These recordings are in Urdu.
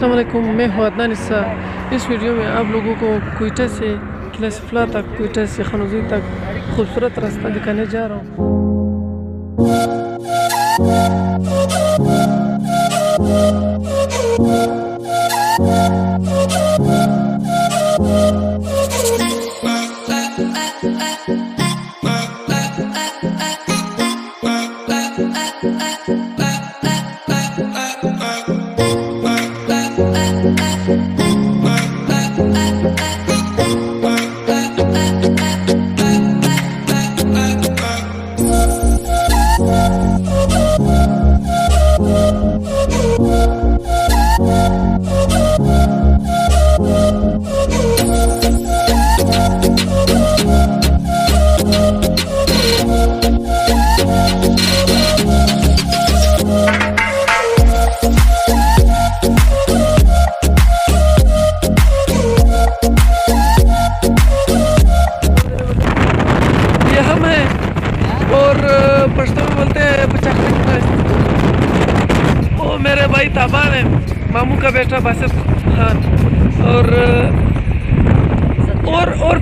السلام علیکم، میں ہوں عدنان عصہ اس ویڈیو میں آپ لوگوں کو کوئٹہ سے قلعہ سفلا تک، کوئٹہ سے خنوزی تک خوبصورت راستہ دکھانے جا رہا ہوں۔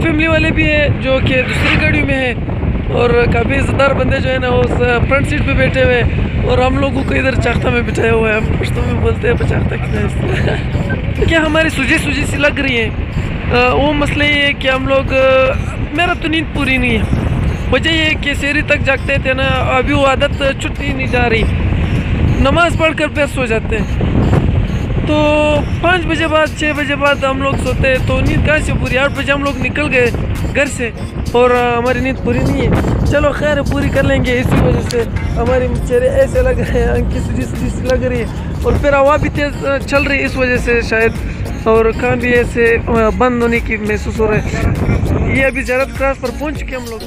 فیملی والے بھی ہیں جو کہ دوسری گاڑی میں ہیں اور کافی عزت دار بندے جو ہیں نا وہ فرنٹ سیٹ پہ بیٹھے ہوئے ہیں اور ہم لوگوں کو ادھر چاختہ میں بٹھائے ہوئے ہیں۔ ہم پشتو میں بولتے ہیں پچاختہ کتنا کیا ہماری سوجی سوجی سی لگ رہی ہیں؟ وہ مسئلہ یہ ہے کہ ہم لوگ میرا تو نیند پوری نہیں ہے۔ وجہ یہ ہے کہ سیری تک جاگتے تھے نا، ابھی وہ عادت چھٹی نہیں جا رہی۔ نماز پڑھ کر پھر سو جاتے ہیں۔ تو پانچ بجے بعد، چھ بجے بعد ہم لوگ سوتے ہیں۔ تو نیند کہاں سے پوری؟ آٹھ بجے ہم لوگ نکل گئے گھر سے۔ اور ہماری نیند پوری نہیں ہے۔ چلو خیر، پوری کر لیں گے۔ اسی وجہ سے ہمارے چہرے ایسے لگ رہے ہیں انکی سجی سجی سی لگ رہی ہے اور پھر ہوا بھی تیز چل رہی ہے، اس وجہ سے شاید۔ اور کان بھی ایسے بند ہونے کی محسوس ہو رہا ہے۔ یہ ابھی زیارت کراس پر پہنچ چکے ہم لوگ۔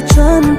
cachón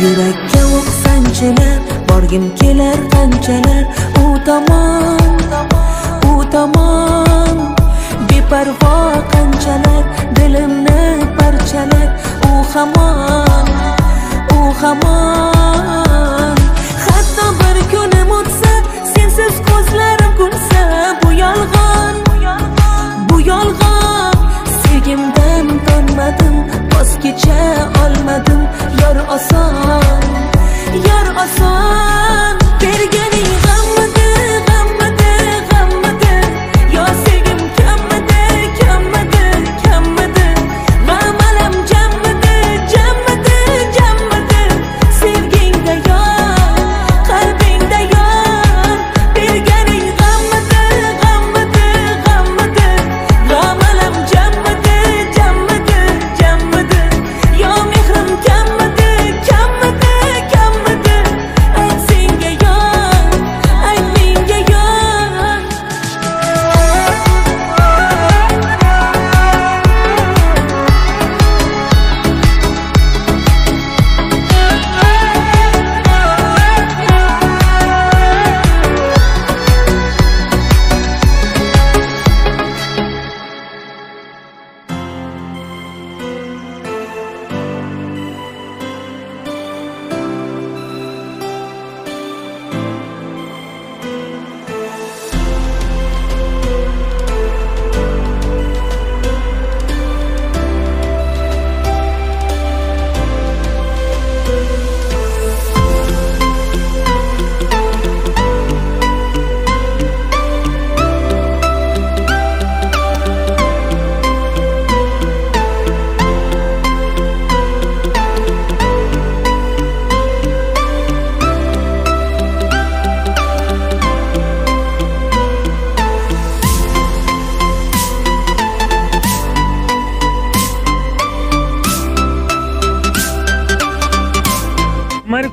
yurakka o'q sanchalar borgim kelar anchalar u tomon u tomon beparvo qanchalar dilimni parchalar u hamon u hamon sensiz ko'zlarim kulsa bu yolg'on bu yolg'on sevgimdan tonmadim voz kecha olmadim. Yor oson yor oson.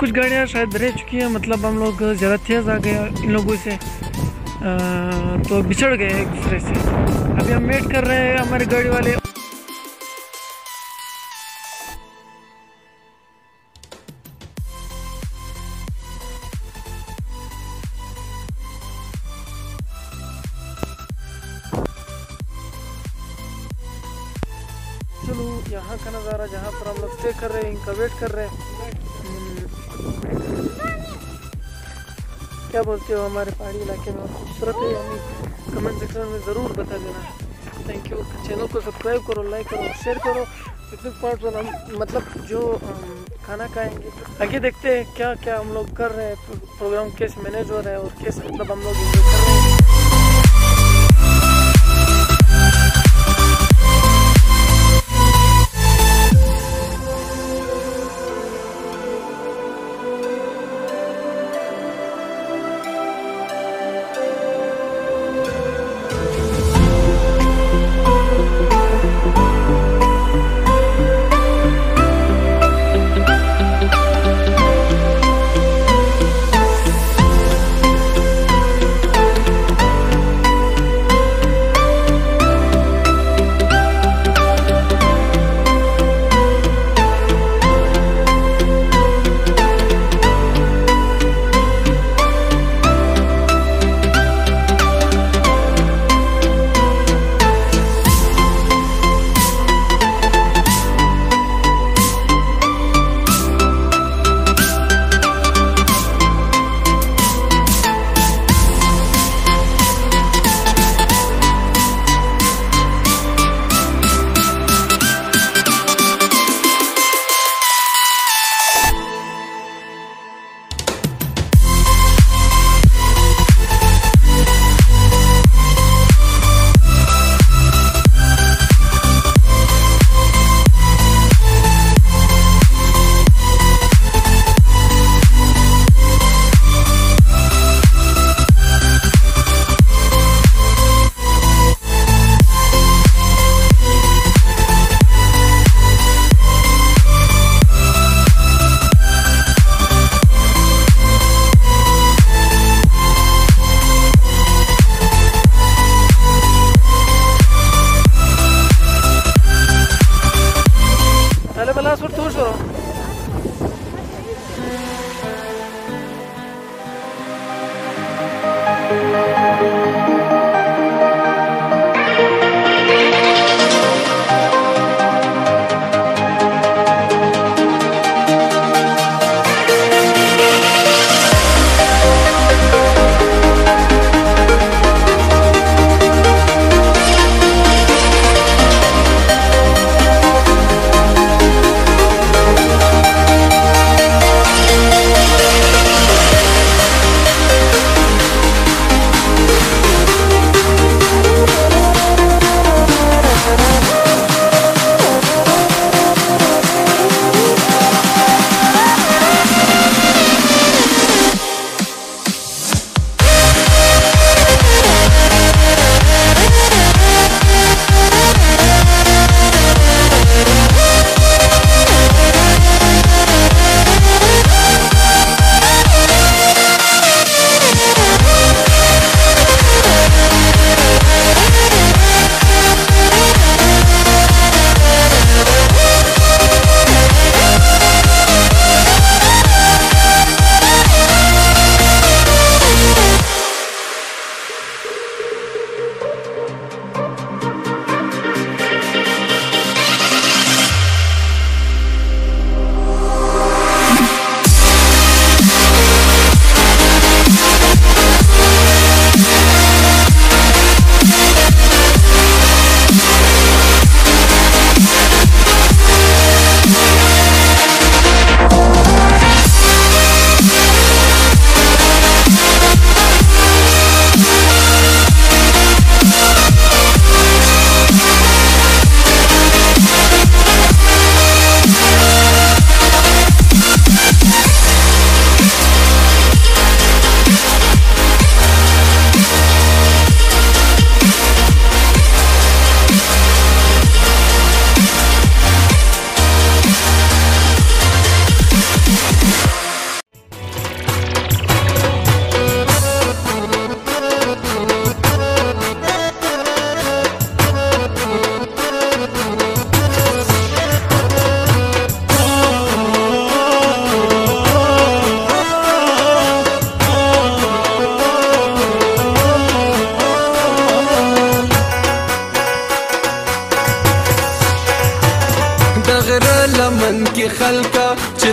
کچھ گاڑیاں شاید رہ چکی ہیں مطلب ہم لوگ زیادہ تیز آ گئے ان لوگوں سے۔ تو بچھڑ گئے ایک دوسرے سے۔ ابھی ہم ویٹ کر رہے ہیں ہمارے گاڑی والے۔ چلو، یہاں کا نظارہ جہاں پر ہم لوگ اسٹے کر رہے ہیں، ان کا ویٹ کر رہے ہیں۔ کیا بولتے ہو ہمارے پہاڑی علاقے میں خوبصورت ہے ہمیں کمنٹ سیکشن میں ضرور بتا دینا۔ تھینک یو چینل کو سبسکرائب کرو لائک کرو شیئر کرو۔ پکنک پوائنٹ پر ہم مطلب جو کھانا کھائیں گے، آگے دیکھتے ہیں کیا کیا ہم لوگ کر رہے ہیں، پروگرام کیسے مینیج ہو رہا ہے اور کیسے مطلب ہم لوگ انجوائے کر رہے ہیں۔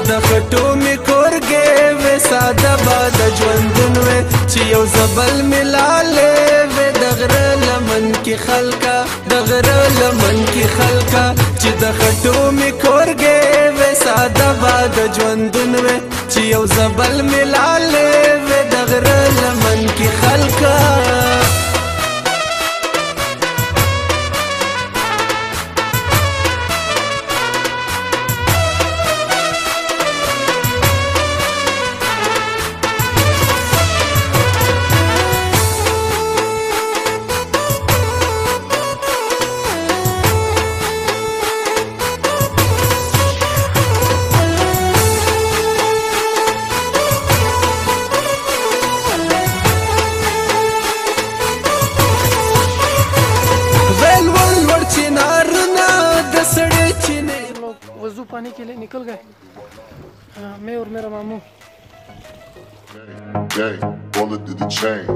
د خټو می کورګې و ساده باد ژوندون و چې یو زبل ملاله و د غره لمن کې خلکا د غره لمن کې خلکا چې د خټو می کورګې و ساده باد ژوندون و چې یو زبل ملاله و د غره لمن کې خلکا Bang.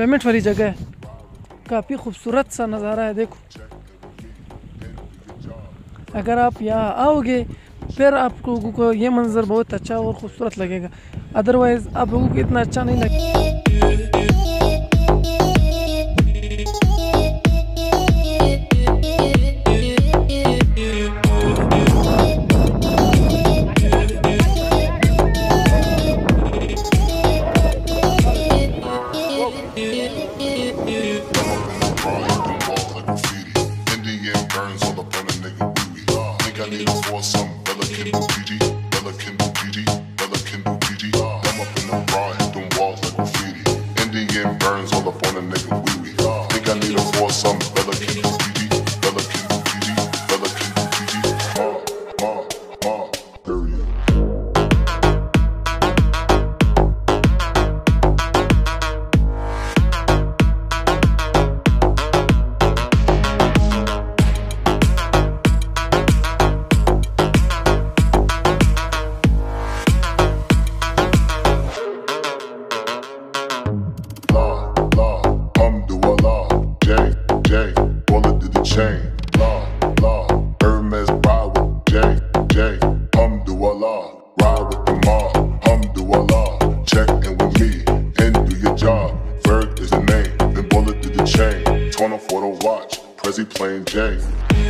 انجوائمنٹ والی جگہ ہے۔ کافی خوبصورت سا نظارہ ہے، دیکھو۔ اگر آپ یہاں آؤ گے پھر آپ لوگوں کو یہ منظر بہت اچھا اور خوبصورت لگے گا۔ ادروائز آپ لوگوں کو اتنا اچھا نہیں لگے۔ some Twenty for the watch, Prezi playing Jay.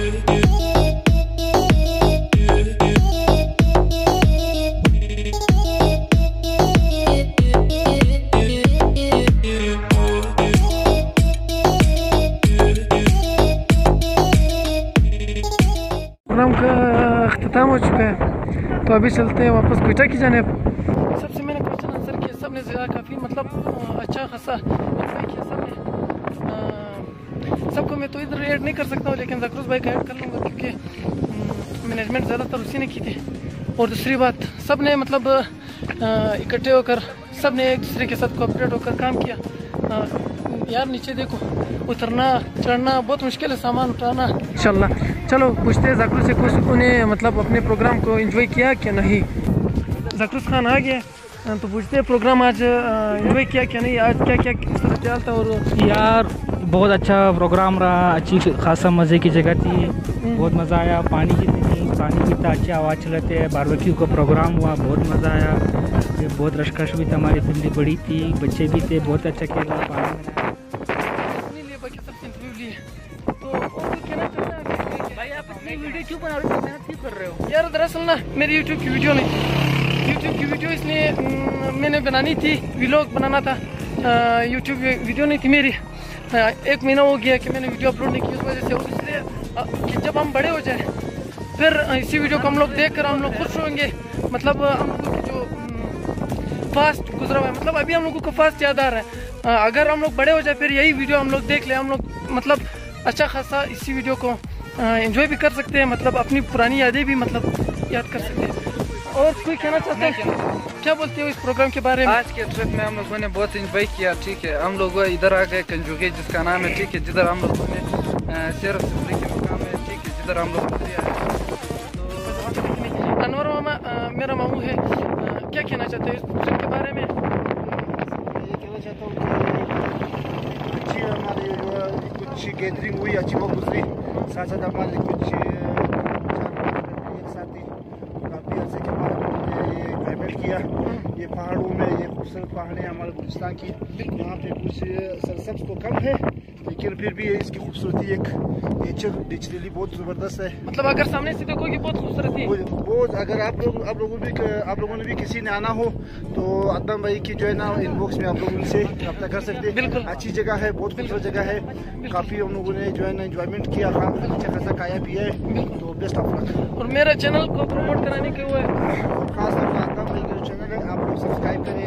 تو ابھی چلتے ہیں واپس کوئٹہ کی جانب۔ سب سے میں نے کوشچن آنسر کیا، سب نے زیادہ کافی مطلب اچھا خاصا کیا، سب نے سب کو میں تو ادھر ایڈ نہیں کر سکتا ہوں، لیکن زکروز بھائی کا ایڈ کر لوں گا، کیونکہ مینجمنٹ زیادہ تر اسی نے کی تھی۔ اور دوسری بات، سب نے مطلب اکٹھے ہو کر، سب نے ایک دوسرے کے ساتھ کوآپریٹ ہو کر کام کیا۔ یار، نیچے دیکھو، اترنا، چڑھنا، بہت مشکل ہے، سامان اٹھانا۔ انشاءاللہ۔ چلو پوچھتے ہیں زاکرو سے کچھ انہیں مطلب اپنے پروگرام کو انجوائے کیا کہ نہیں؟ زاکروس خان آ گیا تو پوچھتے ہیں پروگرام آج انجوائے کیا کہ نہیں؟ آج کیا کیا کس طرح تھا اور یار بہت اچھا پروگرام رہا اچھی خاصا مزے کی جگہ تھی بہت مزہ آیا پانی کتنی پانی بھی اتنا اچھا آواز چلاتے ہیں باربیکیو کا پروگرام ہوا بہت مزہ آیا بہت رشکش بھی تھا ہماری فیملی بڑی تھی بچے بھی تھے بہت اچھا کھیلا پانی بنا محنت کیوں کر رہے ہو یار دراصل نا میری یوٹیوب کی ویڈیو نہیں تھی یوٹیوب کی ویڈیو اس لیے میں نے بنانی تھی ویلوگ بنانا تھا یوٹیوب ویڈیو نہیں تھی میری ایک مہینہ ہو گیا کہ میں نے ویڈیو اپلوڈ نہیں کی اس وجہ سے اور اس لیے کہ جب ہم بڑے ہو جائیں پھر اسی ویڈیو کو ہم لوگ دیکھ کر ہم لوگ خوش ہوں گے مطلب ہم لوگ جو فاسٹ گزرا ہوا ہے مطلب ابھی ہم لوگوں کو فاسٹ یاد آ رہا ہے اگر ہم لوگ بڑے ہو جائیں پھر یہی ویڈیو ہم لوگ دیکھ لیں ہم لوگ مطلب اچھا خاصا اسی ویڈیو کو انجوائے بھی کر سکتے ہیں مطلب اپنی پرانی یادیں بھی مطلب یاد کر سکتے ہیں۔ اور کوئی کہنا چاہتے ہیں کیا؟ بولتے ہو اس پروگرام کے بارے میں؟ آج کے ٹرپ میں ہم لوگوں نے بہت انجوائے کیا ٹھیک ہے۔ ہم لوگ ادھر آ گئے کنجوگے جس کا نام ہے ٹھیک ہے جدھر ہم لوگوں نے سیر و سفری کے مقام ہے ٹھیک ہے جدھر ہم لوگ انور ماما میرا ماموں ہے۔ کیا کہنا چاہتے ہیں اس پروگرام کے بارے میں؟ اچھی کچھ گیدرنگ ہوئی اچھی بہت گزری ساتھ کچھ ہمارے کچھ ایک ساتھی کافی عرصے کے بعد انہوں نے یہ پیمنٹ کیا۔ یہ پہاڑوں میں یہ خوبصورت پہاڑیں ہمارے گلستان کی۔ یہاں پہ کچھ سرسبز تو کم ہے لیکن پھر بھی اس کی خوبصورتی ایک نیچر نیچرلی بہت زبردست ہے مطلب اگر سامنے سے دیکھو کہ بہت خوبصورتی بہت اگر آپ لوگ آپ لوگوں بھی آپ لوگوں نے بھی کسی نے آنا ہو تو عدم بھائی کی جو ہے نا ان باکس میں آپ لوگوں سے رابطہ کر سکتے بالکل۔ اچھی جگہ ہے بہت خوبصورت جگہ ہے۔ کافی ہم لوگوں نے جو ہے نا انجوائمنٹ کیا اچھا خاصا کھایا پیا ہے۔ تو بیسٹ آف لک اور میرا چینل کو پروموٹ کرانے کے ہوئے خاص طور پر عدم بھائی کا جو چینل ہے آپ لوگ سبسکرائب کریں